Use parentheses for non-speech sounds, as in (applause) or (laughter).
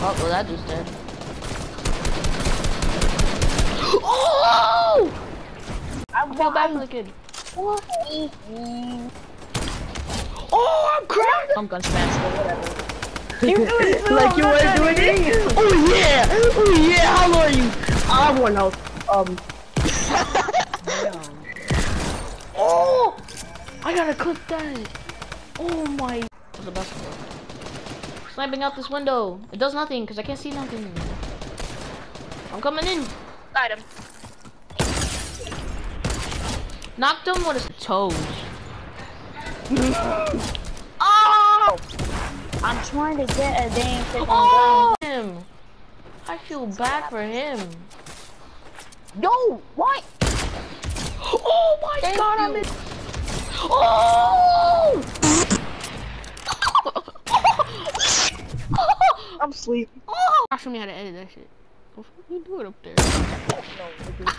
Oh, well, that just dead. Oh! I Fell back won. like a... What? Oh, I'm cracked! I'm gun smash. You (laughs) do it too, like you were trying doing it? Oh yeah! Oh yeah! How low are you? I have one health. Um. (laughs) Oh! I gotta cook that. Oh my. That's the best one. Sniping out this window. It does nothing because I can't see nothing. I'm coming in. Got him. Knocked him with his toes. (laughs) Oh! I'm trying to get a dang freaking Oh! Him. I feel bad for him. Yo, what? (gasps) Oh my Thank god, I'm in. Oh! I'm sleep. oh! Show me how to edit that shit. What the fuck you doing up there? Oh,